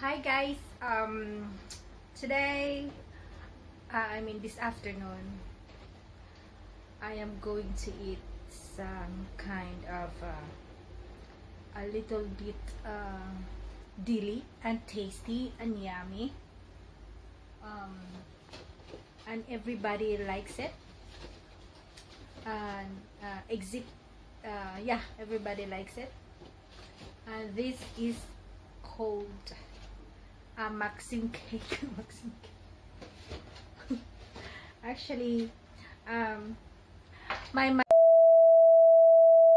Hi guys, um, today, uh, I mean this afternoon, I am going to eat some kind of uh, a little bit uh, dilly and tasty and yummy. Um, and everybody likes it. And uh, exit, uh, yeah, everybody likes it. And this is called Maxim cake. Maxim cake. Actually, um, my, my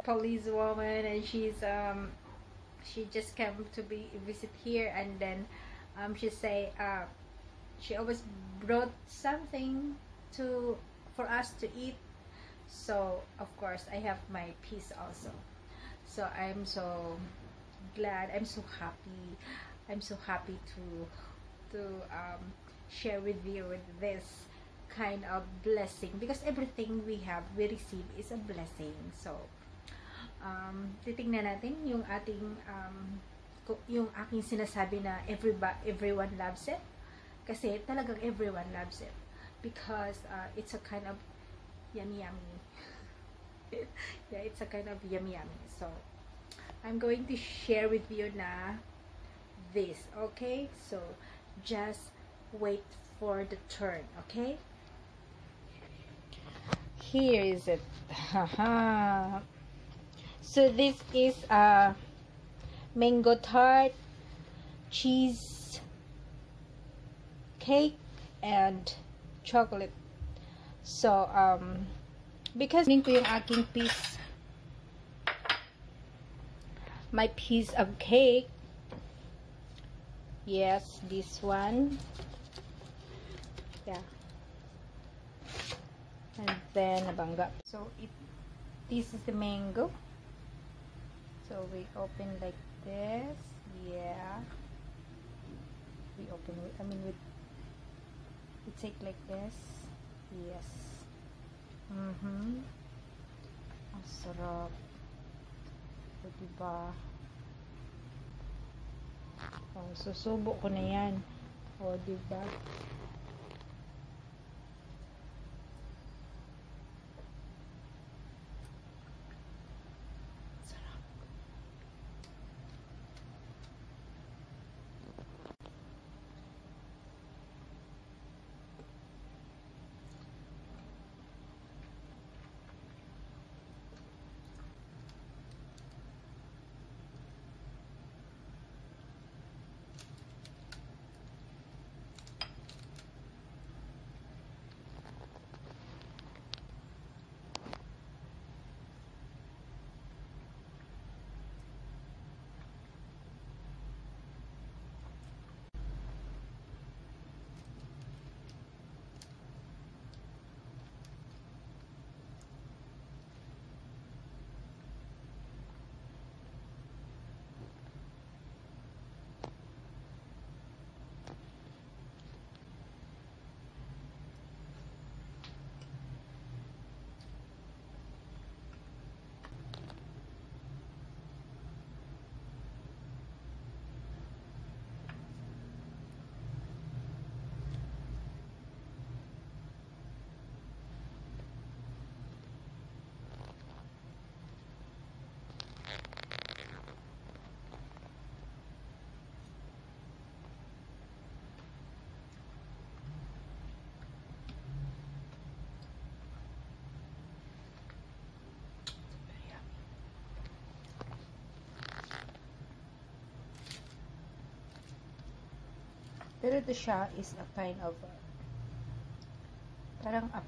police woman and she's um she just came to be visit here and then um she say uh she always brought something to for us to eat so of course I have my piece also so I'm so glad I'm so happy I'm so happy to to um, share with you with this kind of blessing because everything we have we receive is a blessing. So um, titingnan natin yung ating um, yung aking sinasabi na everybody, everyone loves it. Kasi talagang everyone loves it because uh, it's a kind of yummy yummy. Yeah it's a kind of yummy yummy. So I'm going to share with you na this okay? So just wait for the turn okay? Here is it. So this is a mango tart cheese cake and chocolate. So um because ko yung aking piece my piece of cake yes this one. Yeah. And then nabangga so it this is the mango. So we open like this. Yeah. We open with I mean with we take like this. Yes. Mm-hmm. Ang sarap o diba oh, susubo ko na yan. O diba Pero ito siya is a kind of parang a,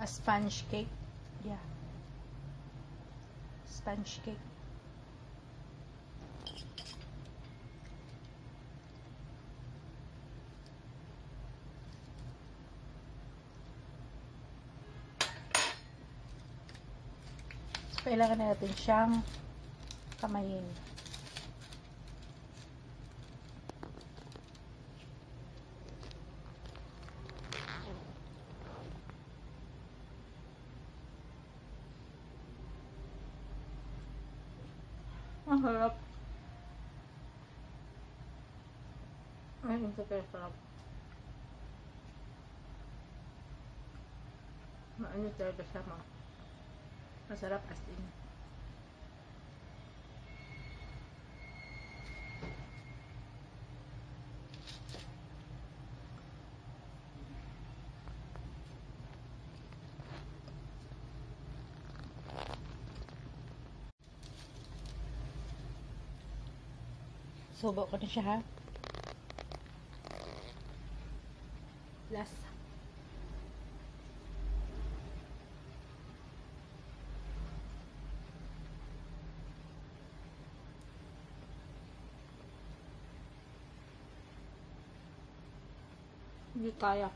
a sponge cake. Yeah. Sponge cake. So, kailangan natin siyang kamayin. Ang harap. Ay, ang sakit harap. Maano talaga siya, ma. Masarap as in. Subo ko na siya ha. Last. Hindi kaya.